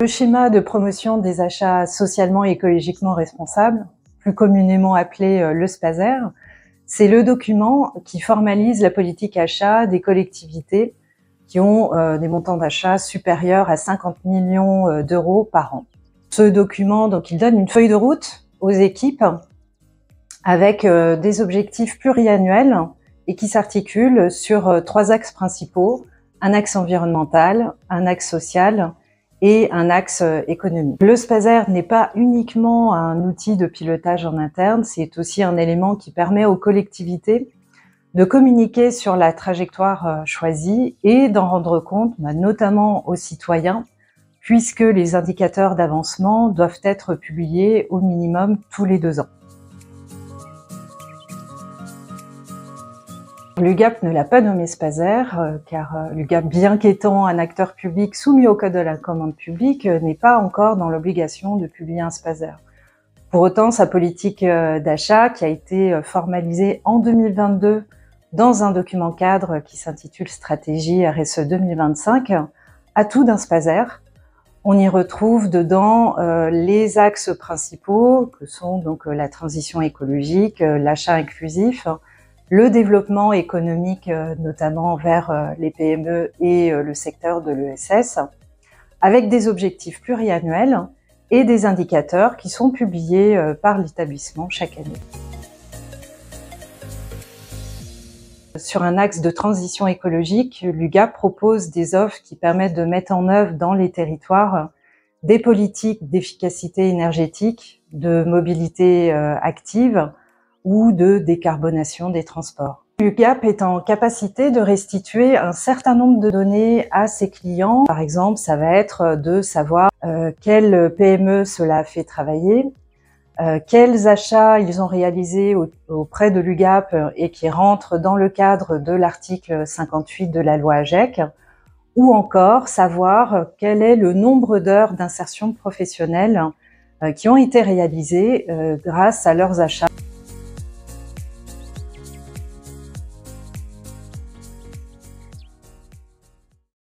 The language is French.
Le schéma de promotion des achats socialement et écologiquement responsables, plus communément appelé euh, le SPASER, c'est le document qui formalise la politique achat des collectivités qui ont euh, des montants d'achat supérieurs à 50 millions euh, d'euros par an. Ce document, donc, il donne une feuille de route aux équipes avec des objectifs pluriannuels et qui s'articulent sur trois axes principaux, un axe environnemental, un axe social et un axe économique. Le SPASER n'est pas uniquement un outil de pilotage en interne, c'est aussi un élément qui permet aux collectivités de communiquer sur la trajectoire euh, choisie et d'en rendre compte, bah, notamment aux citoyens, puisque les indicateurs d'avancement doivent être publiés au minimum tous les deux ans. L'UGAP ne l'a pas nommé Spazer, euh, car euh, l'UGAP, bien qu'étant un acteur public soumis au code de la commande publique, n'est pas encore dans l'obligation de publier un Spazer. Pour autant, sa politique d'achat, qui a été formalisée en 2022 dans un document cadre qui s'intitule Stratégie RSE 2025, à tout d'un spazer. On y retrouve dedans euh, les axes principaux que sont donc euh, la transition écologique, euh, l'achat inclusif, le développement économique, notamment vers les PME et le secteur de l'ESS, avec des objectifs pluriannuels et des indicateurs qui sont publiés par l'établissement chaque année. Sur un axe de transition écologique, l'UGA propose des offres qui permettent de mettre en œuvre dans les territoires des politiques d'efficacité énergétique, de mobilité euh, active ou de décarbonation des transports. L'UGAP est en capacité de restituer un certain nombre de données à ses clients. Par exemple, ça va être de savoir euh, quelle PME cela a fait travailler, euh, quels achats ils ont réalisés auprès de l'UGAP et qui rentrent dans le cadre de l'article 58 de la loi AGEC, ou encore savoir quel est le nombre d'heures d'insertion professionnelle euh, qui ont été réalisées euh, grâce à leurs achats.